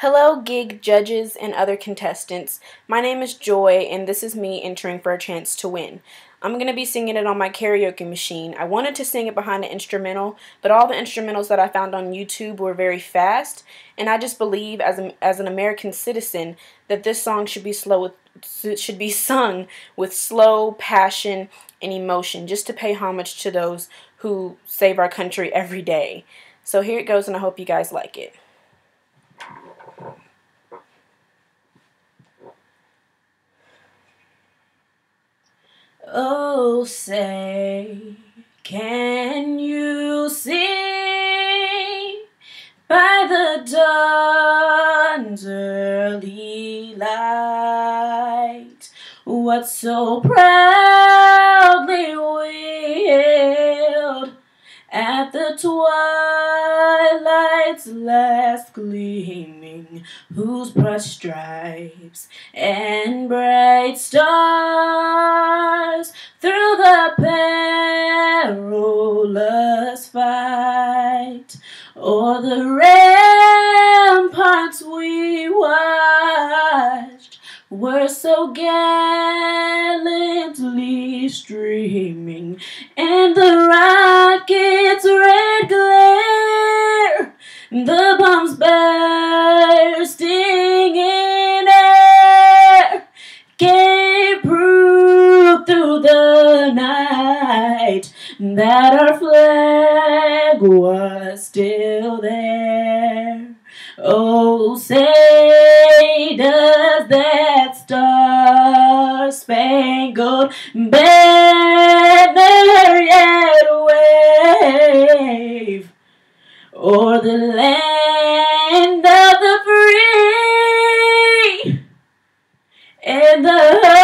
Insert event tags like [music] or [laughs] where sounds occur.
Hello, Gigg judges and other contestants. My name is Joy, and this is me entering for a chance to win. I'm going to be singing it on my karaoke machine. I wanted to sing it behind an instrumental, but all the instrumentals that I found on YouTube were very fast, and I just believe as, a, as an American citizen that this song should be slow with, should be [laughs] sung with slow passion and emotion just to pay homage to those who save our country every day. So here it goes, and I hope you guys like it. Oh, say, can you see? By the dawn's early light what so proudly we hailed at the twilight's last gleaming, whose broad stripes and bright stars the perilous fight o'er the ramparts we watched were so gallantly streaming, and the rocket's red glare, the bombs bursting night that our flag was still there. Oh, say does that star spangled banner yet wave o'er the land of the free and the